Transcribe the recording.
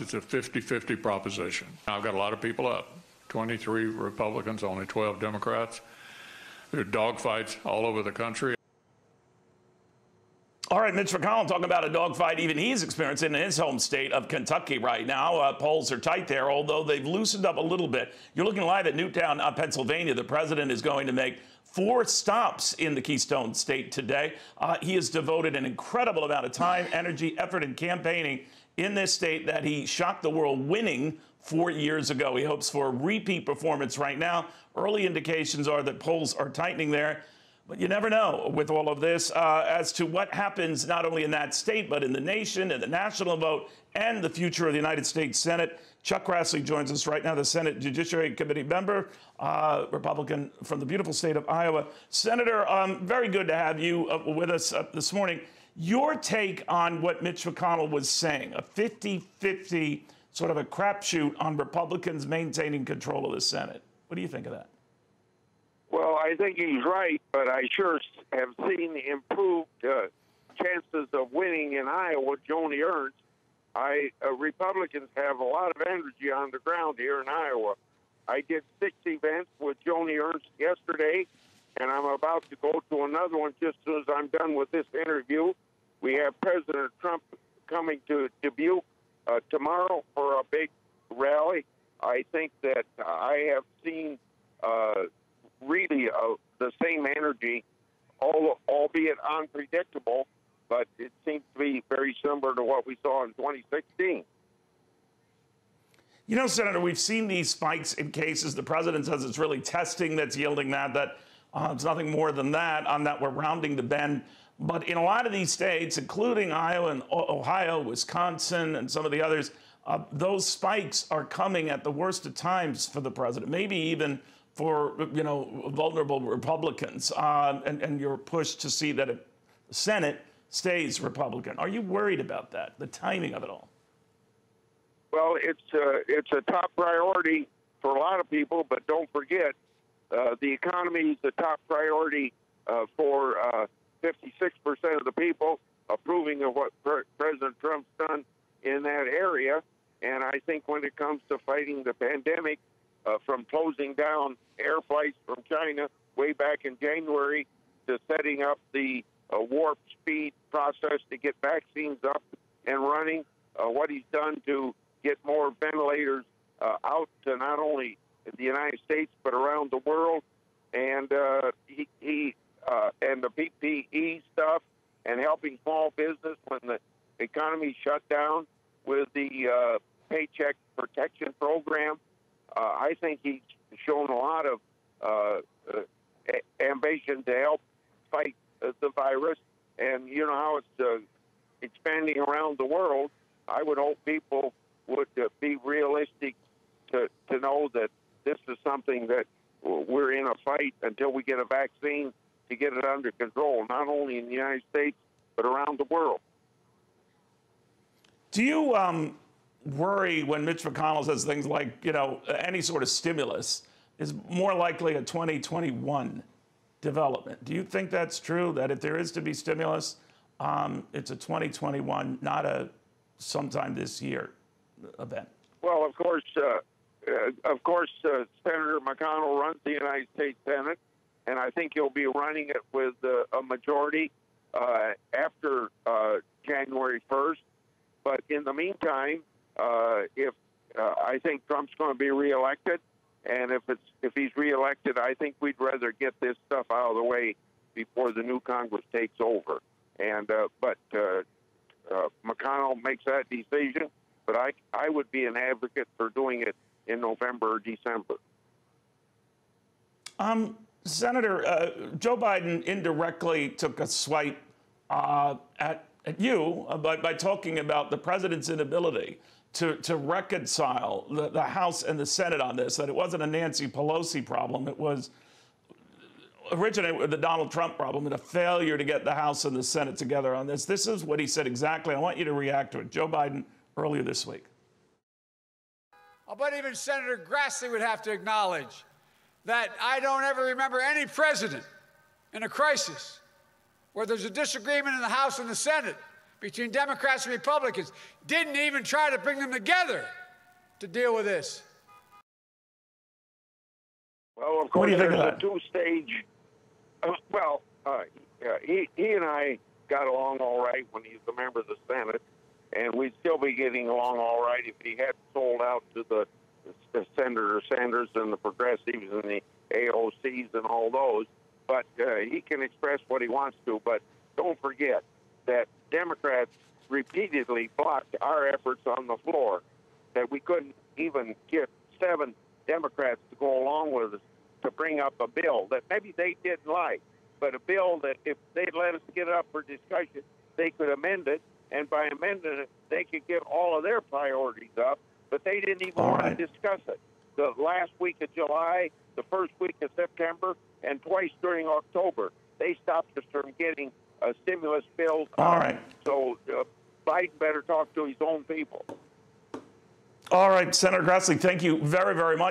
It's a 50 50 proposition. I've got a lot of people up 23 Republicans, only 12 Democrats. There are dogfights all over the country. All right, Mitch McConnell talking about a dogfight even he's experiencing in his home state of Kentucky right now. Uh, polls are tight there, although they've loosened up a little bit. You're looking live at Newtown, uh, Pennsylvania. The president is going to make four stops in the Keystone State today. Uh, he has devoted an incredible amount of time, energy, effort, and campaigning in this state that he shocked the world winning four years ago. He hopes for a repeat performance right now. Early indications are that polls are tightening there. But you never know with all of this uh, as to what happens not only in that state, but in the nation and the national vote and the future of the United States Senate. Chuck Grassley joins us right now, the Senate Judiciary Committee member, uh, Republican from the beautiful state of Iowa. Senator, um, very good to have you uh, with us uh, this morning. Your take on what Mitch McConnell was saying, a 50 50 sort of a crapshoot on Republicans maintaining control of the Senate. What do you think of that? Well, I think he's right, but I sure have seen improved uh, chances of winning in Iowa. Joni Ernst. I uh, Republicans have a lot of energy on the ground here in Iowa. I did six events with Joni Ernst yesterday, and I'm about to go to another one just as I'm done with this interview. We have President Trump coming to Dubuque uh, tomorrow for a big rally. I think that I have seen uh, really uh, the same energy, all, albeit unpredictable, but it seems to be very similar to what we saw in 2016. You know, Senator, we've seen these spikes in cases. The president says it's really testing that's yielding that. That uh, it's nothing more than that. On that, we're rounding the bend. But in a lot of these states, including Iowa and Ohio, Wisconsin, and some of the others, uh, those spikes are coming at the worst of times for the president. Maybe even for you know vulnerable Republicans uh, and, and your push to see that the Senate stays Republican. Are you worried about that, the timing of it all? Well, it's uh, it's a top priority for a lot of people, but don't forget uh, the economy is the top priority uh, for 56% uh, of the people approving of what President Trump's done in that area. And I think when it comes to fighting the pandemic, uh, from closing down air flights from China way back in January to setting up the uh, warp speed process to get vaccines up and running. Uh, what he's done to get more ventilators uh, out to not only the United States but around the world, and uh, he, he uh, and the PPE stuff and helping small business when the economy shut down with the Paycheck Protection Program uh, I think he's shown a lot of uh, uh, ambition to help fight the virus. And you know how it's expanding around the world. I would hope people would be realistic to, to know that this is something that we're in a fight until we get a vaccine to get it under control, not only in the United States, but around the world. Do you um, worry when Mitch McConnell says things like, you know, any sort of stimulus is more likely a 2021 development. Do you think that's true? That if there is to be stimulus, um, it's a 2021, not a sometime this year event? Well, of course, uh, uh, of course, uh, Senator McConnell runs the United States Senate, and I think he'll be running it with uh, a majority uh, after uh, January 1st. But in the meantime, uh, if uh, I think Trump's going to be reelected, and if it's if he's reelected, I think we'd rather get this stuff out of the way before the new Congress takes over. And uh, but McConnell makes that decision, but I I would be an advocate for doing it in November or December. Um, Senator uh, Joe Biden indirectly took a swipe uh, at at you by, by talking about the president's inability to, to reconcile the, the House and the Senate on this, that it wasn't a Nancy Pelosi problem. It was originated with the Donald Trump problem and a failure to get the House and the Senate together on this. This is what he said exactly. I want you to react to it. Joe Biden earlier this week. I'll bet even Senator Grassley would have to acknowledge that I don't ever remember any president in a crisis where there's a disagreement in the House and the Senate between Democrats and Republicans. Didn't even try to bring them together to deal with this. Well, of What course, do you think there's of a two-stage. Uh, well, uh, yeah, he he and I got along all right when he was a member of the Senate, and we'd still be getting along all right if he hadn't sold out to the, the Senator Sanders and the progressives and the AOCs and all those. But uh, he can express what he wants to. But don't forget that Democrats repeatedly blocked our efforts on the floor. That we couldn't even get seven Democrats to go along with us to bring up a bill that maybe they didn't like, but a bill that if they'd let us get it up for discussion, they could amend it, and by amending it, they could get all of their priorities up, but they didn't even want right. to discuss it. The last week of July, the first week of September, and twice during October, they stopped us from getting uh, stimulus bills. All up. right. So uh, Biden better talk to his own people. All right, Senator Grassley, thank you very, very much.